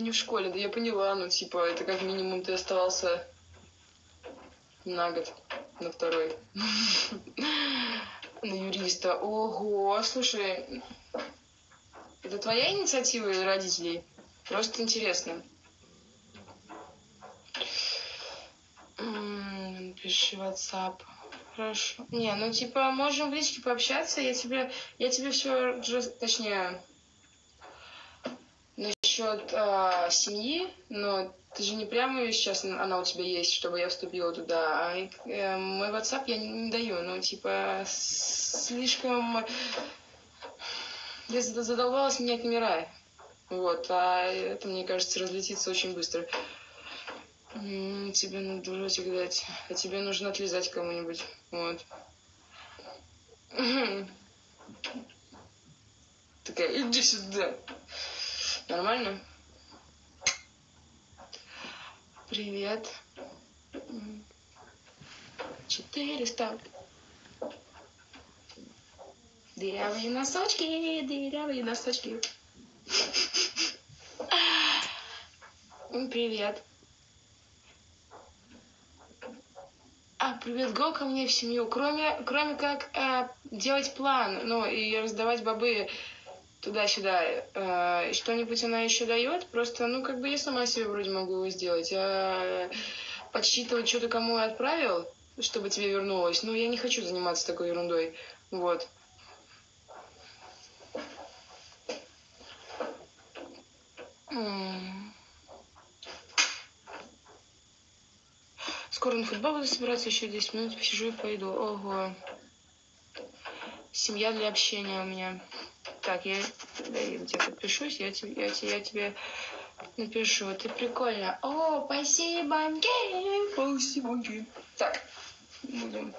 не в школе, да я поняла, ну, типа, это как минимум ты оставался на год, на второй. На юриста. Ого, слушай, это твоя инициатива или родителей? Просто интересно. Пиши WhatsApp. Хорошо. Не, ну типа можем в личке пообщаться. Я тебе, я тебе все, точнее, насчет э, семьи, но ты же не прямо сейчас она у тебя есть, чтобы я вступила туда. А э, мой WhatsApp я не, не даю. Ну, типа, слишком... Я задолбалась менять номера. Вот, а это, мне кажется, разлетится очень быстро. Тебе надо дружочек дать, а тебе нужно отлизать кому-нибудь. Вот. Такая, иди сюда. Нормально? Привет. Четыреста. Дырявые носочки, дырявые носочки. Привет. А, привет, го ко мне в семью. Кроме, кроме как э, делать план, ну, и раздавать бобы туда-сюда. Э, что-нибудь она еще дает? Просто, ну, как бы я сама себе вроде могу его сделать. А подсчитывать, что ты кому отправил, чтобы тебе вернулось, ну, я не хочу заниматься такой ерундой. Вот. Скоро на футбол буду собираться, еще 10 минут посижу и пойду. Ого. Семья для общения у меня. Так, я, да, я тебе подпишусь, я тебе, я, я тебе напишу. Ты прикольно. О, спасибо, спасибо. Так, будем.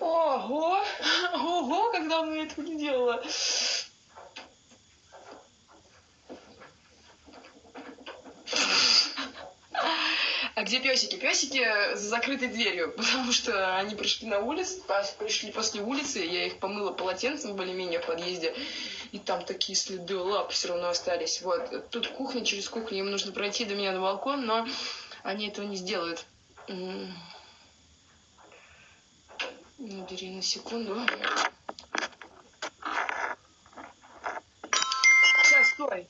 Ого! Ого, когда я этого не делала. А где песики? Песики за закрытой дверью, потому что они пришли на улицу, пришли после улицы, я их помыла полотенцем более-менее в подъезде, и там такие следы лап все равно остались. Вот, тут кухня, через кухню им нужно пройти до меня на балкон, но они этого не сделают. Набери на секунду. Сейчас, стой.